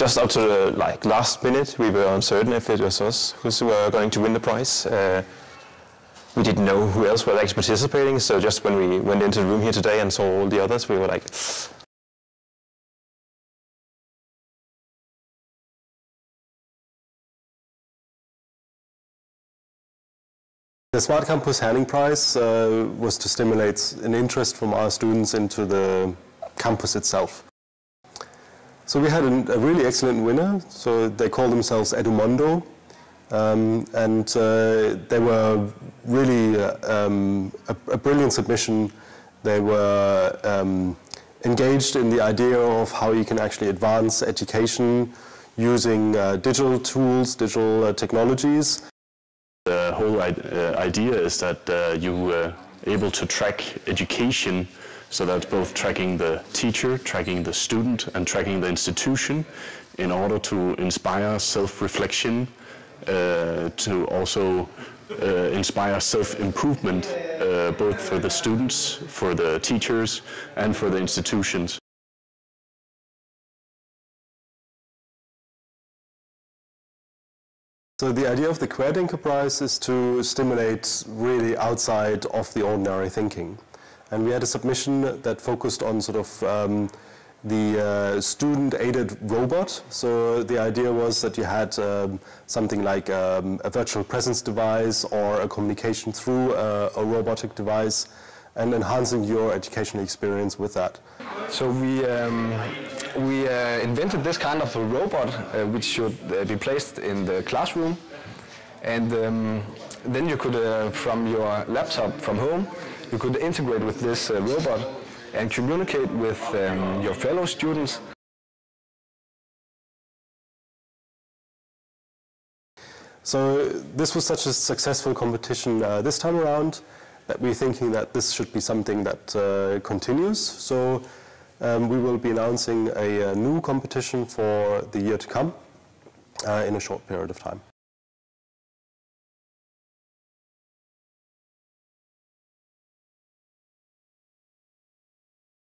just up to the like last minute, we were uncertain if it was us who were going to win the prize. Uh, we didn't know who else was actually participating, so just when we went into the room here today and saw all the others, we were like, The Smart Campus Herning Prize uh, was to stimulate an interest from our students into the campus itself. So we had a, a really excellent winner, so they call themselves Edumondo, um, and uh, they were really uh, um, a, a, brilliant submission. They were um, engaged in the idea of how you can actually advance education using uh, digital tools, digital uh, technologies. The whole uh, idea is that uh, you are able to track education so that's both tracking the teacher, tracking the student, and tracking the institution in order to inspire self-reflection, uh, to also uh, inspire self-improvement, uh, both for the students, for the teachers, and for the institutions. So the idea of the Querdenker Prize is to stimulate really outside of the ordinary thinking. And we had a submission that focused on sort of um, the uh, student-aided robot. So the idea was that you had um, something like um, a virtual presence device or a communication through a, a robotic device and enhancing your educational experience with that. So we, um, we uh, invented this kind of a robot uh, which should uh, be placed in the classroom and um, then you could, uh, from your laptop from home, you could integrate with this uh, robot and communicate with um, your fellow students. So this was such a successful competition uh, this time around that we're thinking that this should be something that uh, continues. So um, we will be announcing a, a, new competition for the year to come uh, in a short period of time.